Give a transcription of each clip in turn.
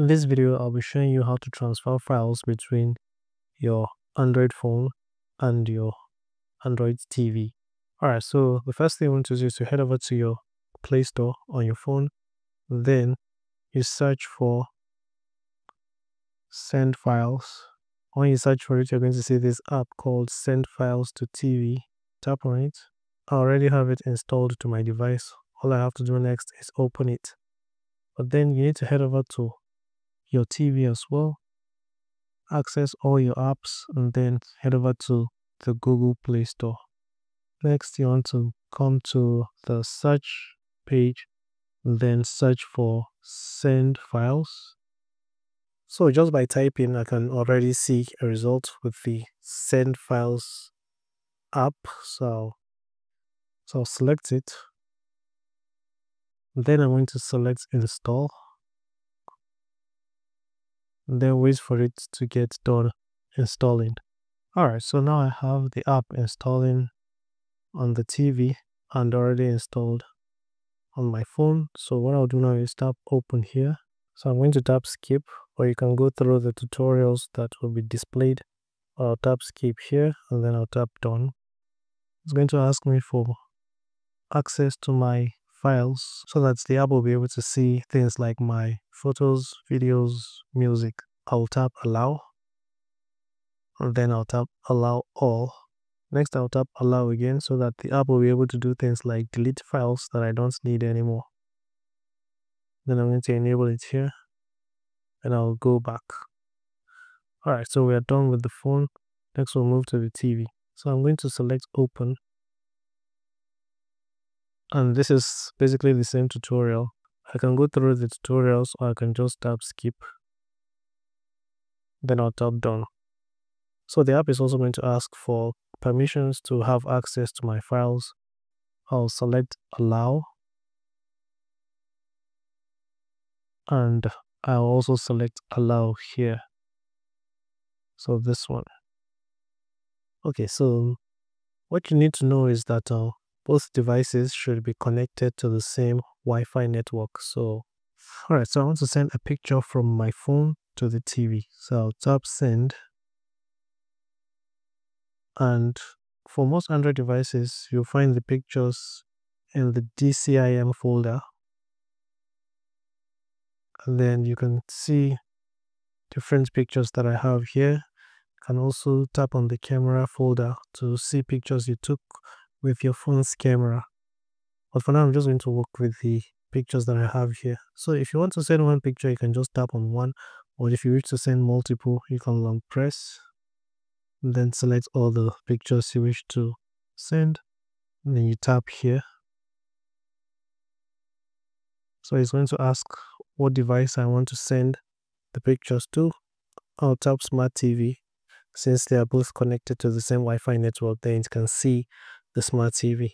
In this video, I'll be showing you how to transfer files between your Android phone and your Android TV. Alright, so the first thing you want to do is to head over to your Play Store on your phone. Then you search for Send Files. When you search for it, you're going to see this app called Send Files to TV. Tap on it. I already have it installed to my device. All I have to do next is open it. But then you need to head over to your TV as well. Access all your apps and then head over to the Google Play Store. Next, you want to come to the search page, then search for send files. So just by typing, I can already see a result with the send files app. So, so I'll select it. Then I'm going to select install then wait for it to get done installing. Alright, so now I have the app installing on the TV and already installed on my phone. So what I'll do now is tap open here. So I'm going to tap skip or you can go through the tutorials that will be displayed. I'll tap skip here and then I'll tap done. It's going to ask me for access to my files so that the app will be able to see things like my photos, videos, music. I'll tap allow and then I'll tap allow all. Next I'll tap allow again so that the app will be able to do things like delete files that I don't need anymore. Then I'm going to enable it here and I'll go back. Alright, so we are done with the phone. Next we'll move to the TV. So I'm going to select open and this is basically the same tutorial. I can go through the tutorials or I can just tap skip then I'll tap done. So the app is also going to ask for permissions to have access to my files. I'll select allow and I'll also select allow here. So this one. Okay so what you need to know is that uh, both devices should be connected to the same Wi-Fi network. So, alright, so I want to send a picture from my phone to the TV. So I'll tap send. And for most Android devices, you'll find the pictures in the DCIM folder. And then you can see different pictures that I have here. You can also tap on the camera folder to see pictures you took with your phone's camera. But for now, I'm just going to work with the pictures that I have here. So if you want to send one picture, you can just tap on one. Or if you wish to send multiple, you can long press. Then select all the pictures you wish to send. And then you tap here. So it's going to ask what device I want to send the pictures to. I'll tap Smart TV. Since they are both connected to the same Wi-Fi network, then it can see the smart TV.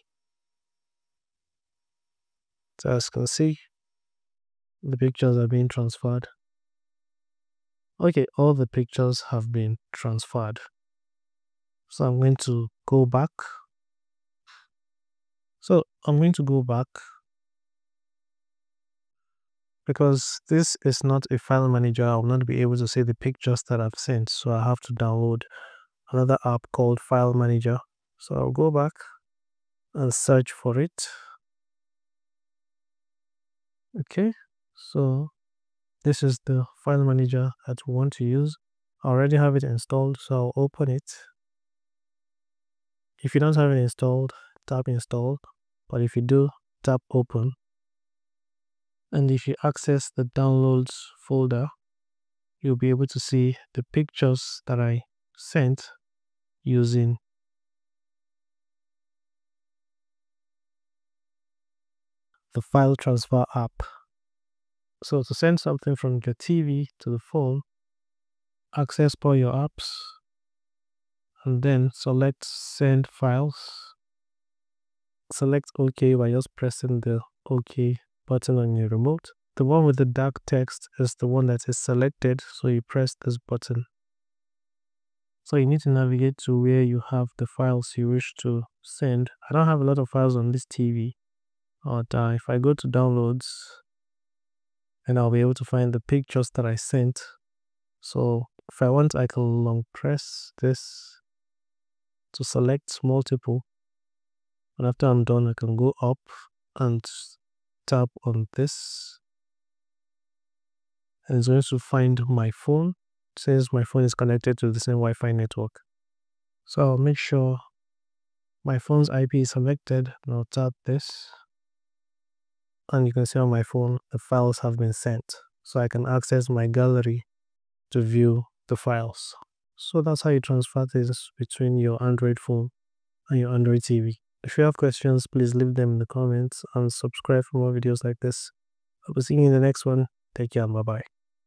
So as you can see, the pictures are being transferred. Okay, all the pictures have been transferred. So I'm going to go back. So I'm going to go back because this is not a file manager. I'll not be able to see the pictures that I've sent. So I have to download another app called File Manager so I'll go back and search for it. Okay so this is the file manager that we want to use. I already have it installed so I'll open it. If you don't have it installed tap install but if you do tap open. And if you access the downloads folder you'll be able to see the pictures that I sent using the file transfer app. So to send something from your TV to the phone, access all your apps and then select send files. Select OK by just pressing the OK button on your remote. The one with the dark text is the one that is selected, so you press this button. So you need to navigate to where you have the files you wish to send. I don't have a lot of files on this TV, but uh, if I go to downloads and I'll be able to find the pictures that I sent. So if I want, I can long press this to select multiple. And after I'm done, I can go up and tap on this. And it's going to find my phone since my phone is connected to the same Wi-Fi network. So I'll make sure my phone's IP is selected. Now tap this. And you can see on my phone, the files have been sent. So I can access my gallery to view the files. So that's how you transfer things between your Android phone and your Android TV. If you have questions, please leave them in the comments and subscribe for more videos like this. I will see you in the next one. Take care. and Bye bye.